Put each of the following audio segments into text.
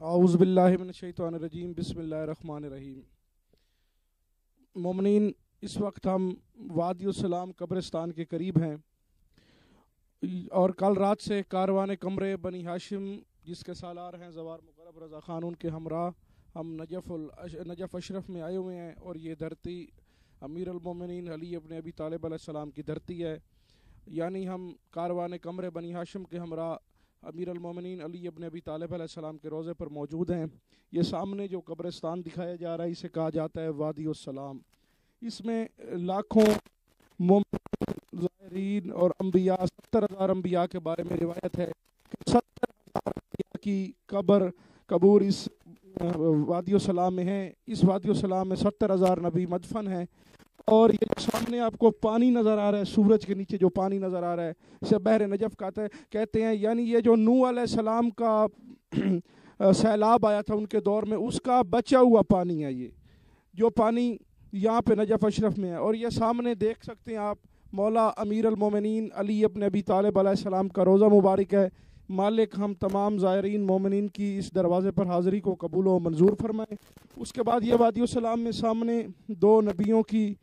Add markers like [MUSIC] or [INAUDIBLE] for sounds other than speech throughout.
اعوذ باللہ من الشیطان الرجیم، بسم اللہ الرحمن الرحیم۔ مومنین، اس وقت ہم وادی السلام قبرستان کے قریب ہیں۔ اور کل رات سے کاروان کمرے بنی ہاشم، جس کے سالار ہیں زوار مقرب رضا خان، ان کے ہمراہ ہم نجف نجف اشرف میں آئے ہوئے ہیں۔ اور یہ دھرتی امیر المومنین علی ابن ابی طالب علیہ السلام کی دھرتی ہے۔ یعنی ہم کاروان کمرے بنی ہاشم کے ہمراہ امیر المومنین علی ابن ابی طالب علیہ السلام کے روزے پر موجود ہیں۔ یہ سامنے جو قبرستان دکھایا جا رہا ہے، اسے کہا جاتا ہے وادی السلام۔ اس میں لاکھوں مومن ظاہرین اور انبیاء، ستر ہزار انبیاء کے بارے میں روایت ہے کہ ستر ہزار انبیاء کی قبر، قبور اس وادی السلام میں ہے۔ اس وادی السلام میں ستر ہزار نبی مدفن ہیں۔ اور یہ جو سامنے آپ کو پانی نظر آ رہا ہے، سورج کے نیچے جو پانی نظر آ رہا ہے، اسے بحر نجف کہتے ہیں کہتے ہیں یعنی یہ جو نو علیہ السلام کا [CLEARS THROAT] سیلاب آیا تھا ان کے دور میں، اس کا بچا ہوا پانی ہے یہ، جو پانی یہاں پہ نجف اشرف میں ہے۔ اور یہ سامنے دیکھ سکتے ہیں آپ، مولا امیر المومنین علی ابن ابی طالب علیہ السلام کا روزہ مبارک ہے۔ مالک، ہم تمام زائرین، مومنین کی اس دروازے پر حاضری کو قبول و منظور فرمائیں۔ اس کے بعد یہ وادی السلام میں سامنے دو نبیوں کی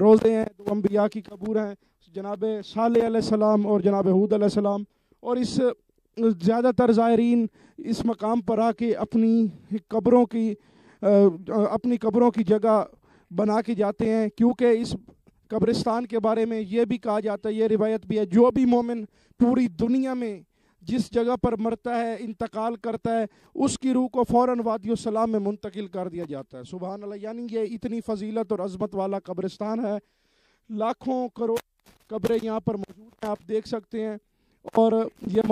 روزے ہیں، دو انبیاء کی قبور ہیں، جناب صالح علیہ السلام اور جناب حود علیہ السلام۔ اور اس زیادہ تر زائرین اس مقام پر آ کے اپنی قبروں کی، اپنی قبروں کی جگہ بنا کے جاتے ہیں، کیونکہ اس قبرستان کے بارے میں یہ بھی کہا جاتا ہے، یہ روایت بھی ہے۔ جو بھی مومن پوری دنیا میں جس جگہ پر مرتا ہے، انتقال کرتا ہے، اس کی روح کو فوراً وادی السلام میں منتقل کر دیا جاتا ہے۔ سبحان اللہ یعنی یہ اتنی فضیلت اور عظمت والا قبرستان ہے۔ لاکھوں کروڑ قبریں یہاں پر موجود ہیں، آپ دیکھ سکتے ہیں۔ اور یہ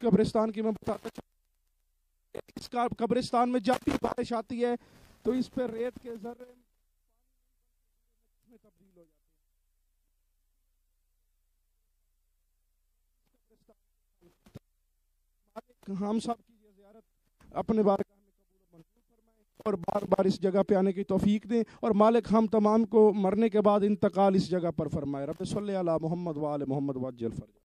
قبرستان کی میں بتاتا چاہتا اس قبرستان میں جب بھی بارش آتی ہے، تو اس پہ ریت کے ذرے ہم سب کی زیارت اپنے بارگاہ اور بار بار اس جگہ پہ آنے کی توفیق دیں اور مالک ہم تمام کو مرنے کے بعد انتقال اس جگہ پر فرمائے۔ رب صلی اللہ محمد وآل محمد واجل فرج